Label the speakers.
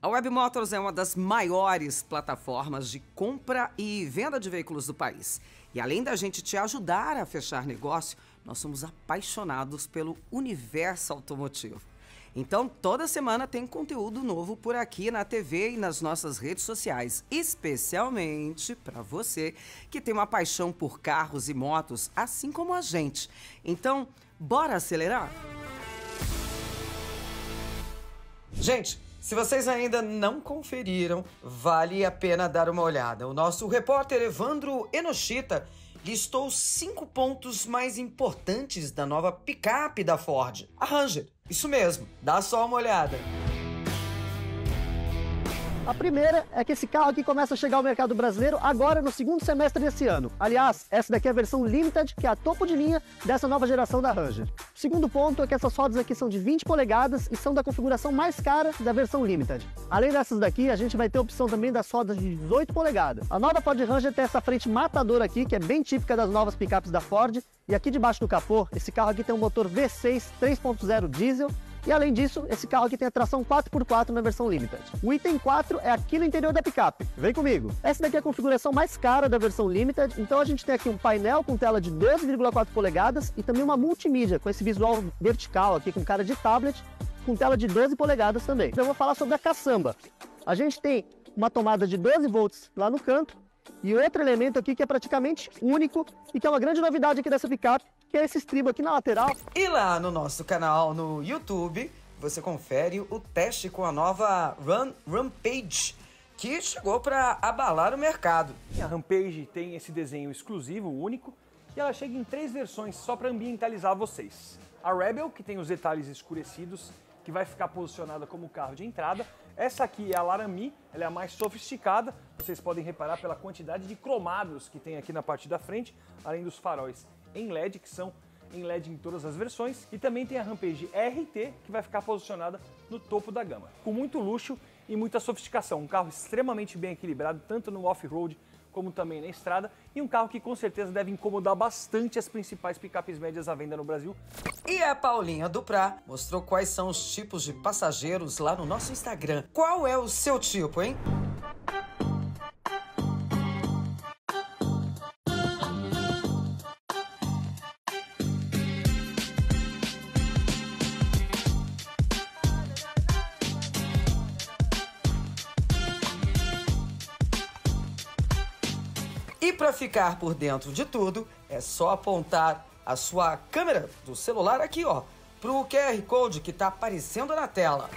Speaker 1: A Web Motors é uma das maiores plataformas de compra e venda de veículos do país. E além da gente te ajudar a fechar negócio, nós somos apaixonados pelo universo automotivo. Então, toda semana tem conteúdo novo por aqui na TV e nas nossas redes sociais, especialmente para você que tem uma paixão por carros e motos, assim como a gente. Então, bora acelerar? Gente, se vocês ainda não conferiram, vale a pena dar uma olhada. O nosso repórter Evandro Enochita listou cinco pontos mais importantes da nova picape da Ford, a Ranger. Isso mesmo, dá só uma olhada.
Speaker 2: A primeira é que esse carro aqui começa a chegar ao mercado brasileiro agora no segundo semestre desse ano. Aliás, essa daqui é a versão Limited, que é a topo de linha dessa nova geração da Ranger. O segundo ponto é que essas rodas aqui são de 20 polegadas e são da configuração mais cara da versão Limited. Além dessas daqui, a gente vai ter a opção também das rodas de 18 polegadas. A nova Ford Ranger tem essa frente matadora aqui, que é bem típica das novas picapes da Ford, e aqui debaixo do capô, esse carro aqui tem um motor V6 3.0 diesel e além disso, esse carro aqui tem a tração 4x4 na versão Limited. O item 4 é aqui no interior da picape. Vem comigo. Essa daqui é a configuração mais cara da versão Limited, então a gente tem aqui um painel com tela de 12,4 polegadas e também uma multimídia com esse visual vertical aqui com cara de tablet, com tela de 12 polegadas também. Então eu vou falar sobre a caçamba. A gente tem uma tomada de 12 volts lá no canto e outro elemento aqui que é praticamente único e que é uma grande novidade aqui dessa picape, que é esse estribo aqui na lateral.
Speaker 1: E lá no nosso canal no YouTube, você confere o teste com a nova Run Rampage, que chegou para abalar o mercado.
Speaker 3: A Rampage tem esse desenho exclusivo, único, e ela chega em três versões só para ambientalizar vocês. A Rebel, que tem os detalhes escurecidos, que vai ficar posicionada como carro de entrada. Essa aqui é a Laramie, ela é a mais sofisticada. Vocês podem reparar pela quantidade de cromados que tem aqui na parte da frente, além dos faróis em LED, que são em LED em todas as versões. E também tem a Rampage RT, que vai ficar posicionada no topo da gama. Com muito luxo e muita sofisticação. Um carro extremamente bem equilibrado, tanto no off-road como também na estrada, e um carro que com certeza deve incomodar bastante as principais picapes médias à venda no Brasil.
Speaker 1: E a Paulinha Duprá mostrou quais são os tipos de passageiros lá no nosso Instagram. Qual é o seu tipo, hein? E para ficar por dentro de tudo, é só apontar a sua câmera do celular aqui, ó, pro QR Code que está aparecendo na tela.